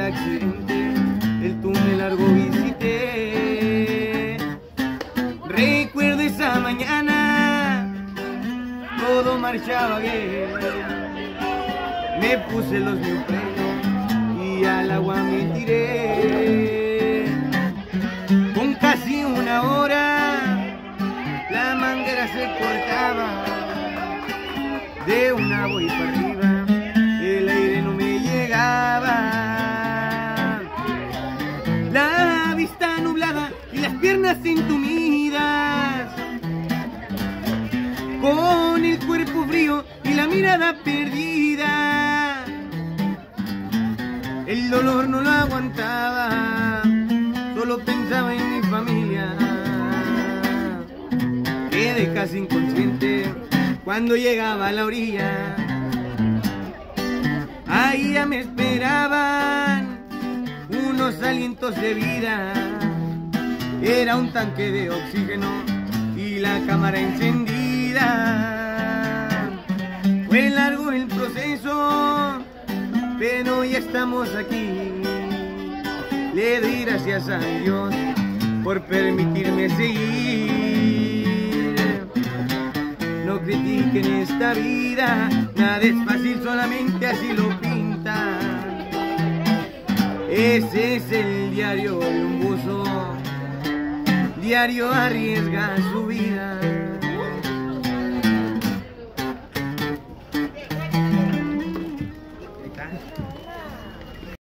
accidente, el túnel largo visité. Recuerdo esa mañana, todo marchaba bien. Me puse los neoprenos y al agua me tiré. Con casi una hora, la manguera se cortaba. De una voy para arriba, y las piernas entumidas. Con el cuerpo frío y la mirada perdida. El dolor no lo aguantaba, solo pensaba en mi familia. Quedé casi inconsciente cuando llegaba a la orilla. Ahí ya me esperaban unos alientos de vida. Era un tanque de oxígeno y la cámara encendida. Fue largo el proceso, pero ya estamos aquí. Le doy gracias a Dios por permitirme seguir. No critiquen esta vida, nada es fácil, solamente así lo pintan. Ese es el diario de un buzo, diario arriesga su vida.